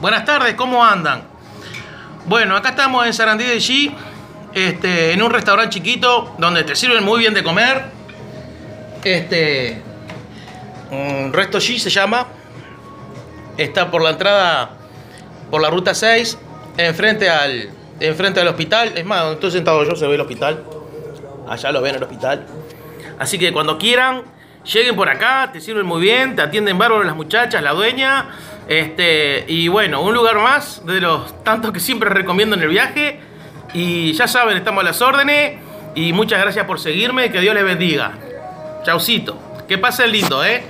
Buenas tardes, ¿cómo andan? Bueno, acá estamos en Sarandí de G, este, en un restaurante chiquito donde te sirven muy bien de comer. Este, Resto G se llama. Está por la entrada, por la ruta 6, enfrente al, enfrente al hospital. Es más, donde estoy sentado yo se ve el hospital. Allá lo ven el hospital. Así que cuando quieran, lleguen por acá, te sirven muy bien, te atienden bárbaro las muchachas, la dueña. Este, y bueno, un lugar más de los tantos que siempre recomiendo en el viaje. Y ya saben, estamos a las órdenes. Y muchas gracias por seguirme. Que Dios les bendiga. Chaucito. Que pasen lindo, ¿eh?